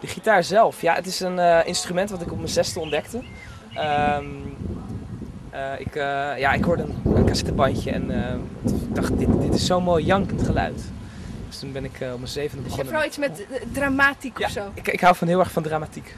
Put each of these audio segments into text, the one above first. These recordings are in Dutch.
De gitaar zelf, ja, het is een eh, instrument wat ik op mijn zesde ontdekte. Ehm, eh, ik, eh, ja, ik hoorde een, een cassettebandje en ik dacht, dit, dit is zo'n mooi jankend geluid. Dus toen ben ik op mijn zevende Dus je begonnen. vooral iets met dramatiek Ja. of zo. Ik, ik hou van heel erg van dramatiek.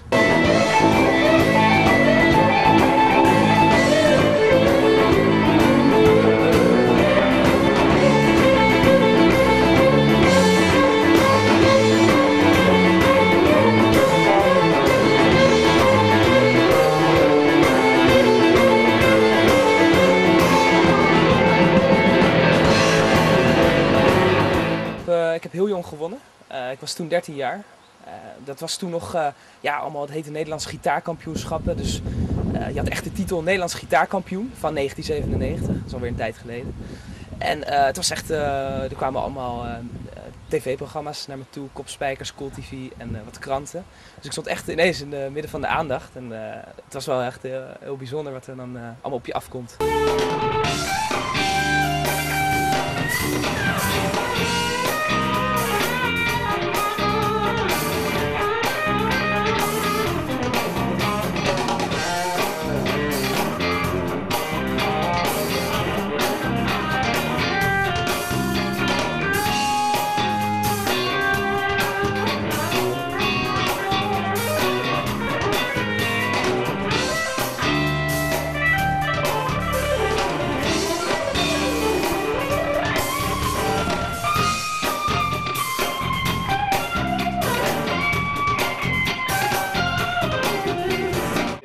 Eh, ik heb heel jong gewonnen. Eh, ik was toen 13 jaar. Eh, dat was toen nog, ja, allemaal, het heette Nederlands gitaarkampioenschappen. Dus je had echt de titel Nederlands gitaarkampioen van 1997. Dat is alweer een tijd geleden. En het was echt, er kwamen allemaal tv-programma's naar me toe. Kopspijkers, Cool TV en wat kranten. Dus ik stond echt ineens in het midden van de aandacht. En het was wel echt heel, bijzonder wat er dan allemaal op je afkomt.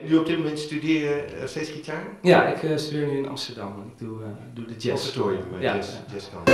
Nu op dit moment studeer je eh, steeds gitaar? Ja, ik eh, studeer nu in Amsterdam. Ik doe, doe de Conservatorium, eh, Ja. jazz, jazzkant.